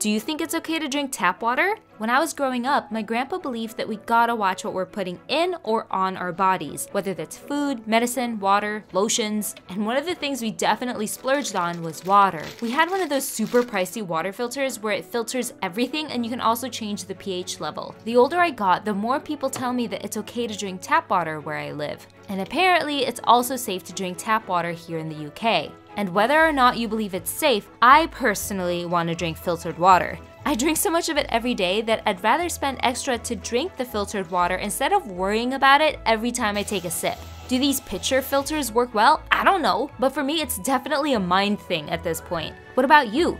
Do you think it's okay to drink tap water? When I was growing up, my grandpa believed that we gotta watch what we're putting in or on our bodies, whether that's food, medicine, water, lotions, and one of the things we definitely splurged on was water. We had one of those super pricey water filters where it filters everything and you can also change the pH level. The older I got, the more people tell me that it's okay to drink tap water where I live. And apparently, it's also safe to drink tap water here in the UK. And whether or not you believe it's safe, I personally want to drink filtered water. I drink so much of it every day that I'd rather spend extra to drink the filtered water instead of worrying about it every time I take a sip. Do these pitcher filters work well? I don't know, but for me it's definitely a mind thing at this point. What about you?